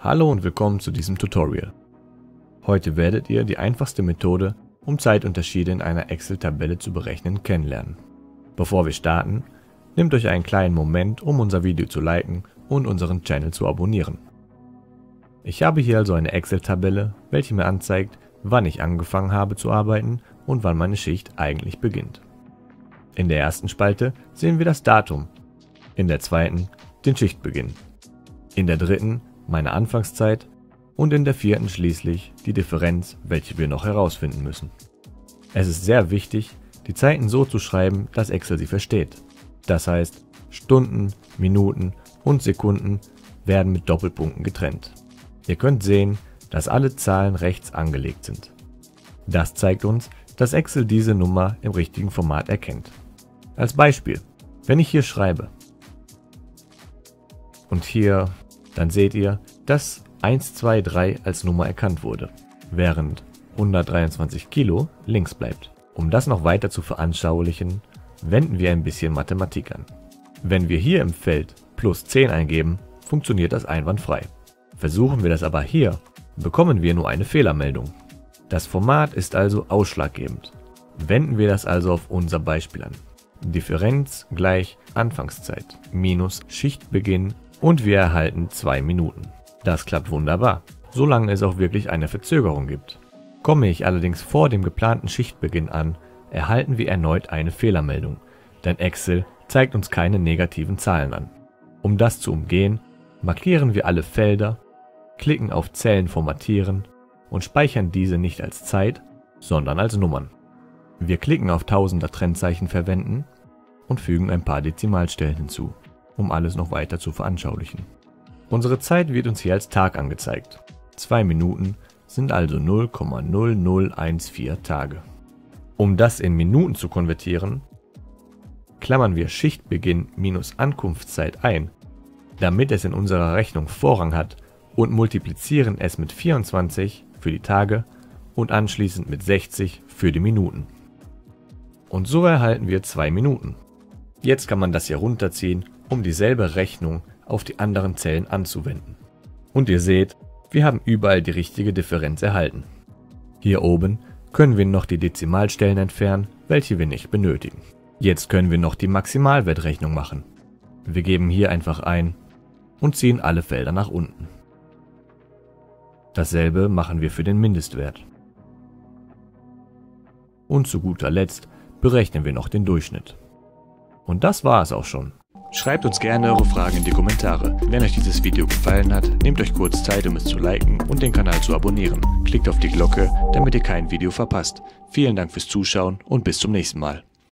Hallo und willkommen zu diesem Tutorial. Heute werdet ihr die einfachste Methode, um Zeitunterschiede in einer Excel-Tabelle zu berechnen, kennenlernen. Bevor wir starten, nehmt euch einen kleinen Moment, um unser Video zu liken und unseren Channel zu abonnieren. Ich habe hier also eine Excel-Tabelle, welche mir anzeigt, wann ich angefangen habe zu arbeiten und wann meine Schicht eigentlich beginnt. In der ersten Spalte sehen wir das Datum, in der zweiten den Schichtbeginn, in der dritten meine Anfangszeit und in der vierten schließlich die Differenz, welche wir noch herausfinden müssen. Es ist sehr wichtig, die Zeiten so zu schreiben, dass Excel sie versteht. Das heißt, Stunden, Minuten und Sekunden werden mit Doppelpunkten getrennt. Ihr könnt sehen, dass alle Zahlen rechts angelegt sind. Das zeigt uns, dass Excel diese Nummer im richtigen Format erkennt. Als Beispiel, wenn ich hier schreibe und hier, dann seht ihr, dass 123 als Nummer erkannt wurde, während 123 Kilo links bleibt. Um das noch weiter zu veranschaulichen, wenden wir ein bisschen Mathematik an. Wenn wir hier im Feld plus 10 eingeben, funktioniert das einwandfrei. Versuchen wir das aber hier, bekommen wir nur eine Fehlermeldung. Das Format ist also ausschlaggebend. Wenden wir das also auf unser Beispiel an. Differenz gleich Anfangszeit minus Schichtbeginn und wir erhalten 2 Minuten. Das klappt wunderbar, solange es auch wirklich eine Verzögerung gibt. Komme ich allerdings vor dem geplanten Schichtbeginn an, erhalten wir erneut eine Fehlermeldung, denn Excel zeigt uns keine negativen Zahlen an. Um das zu umgehen, markieren wir alle Felder, klicken auf Zellen formatieren und speichern diese nicht als Zeit, sondern als Nummern. Wir klicken auf Tausender Trennzeichen verwenden und fügen ein paar Dezimalstellen hinzu, um alles noch weiter zu veranschaulichen. Unsere Zeit wird uns hier als Tag angezeigt. 2 Minuten sind also 0,0014 Tage. Um das in Minuten zu konvertieren, klammern wir Schichtbeginn minus Ankunftszeit ein, damit es in unserer Rechnung Vorrang hat und multiplizieren es mit 24 für die Tage und anschließend mit 60 für die Minuten. Und so erhalten wir 2 Minuten. Jetzt kann man das hier runterziehen, um dieselbe Rechnung auf die anderen Zellen anzuwenden. Und ihr seht, wir haben überall die richtige Differenz erhalten. Hier oben können wir noch die Dezimalstellen entfernen, welche wir nicht benötigen. Jetzt können wir noch die Maximalwertrechnung machen. Wir geben hier einfach ein und ziehen alle Felder nach unten. Dasselbe machen wir für den Mindestwert. Und zu guter Letzt berechnen wir noch den Durchschnitt. Und das war es auch schon. Schreibt uns gerne eure Fragen in die Kommentare. Wenn euch dieses Video gefallen hat, nehmt euch kurz Zeit, um es zu liken und den Kanal zu abonnieren. Klickt auf die Glocke, damit ihr kein Video verpasst. Vielen Dank fürs Zuschauen und bis zum nächsten Mal.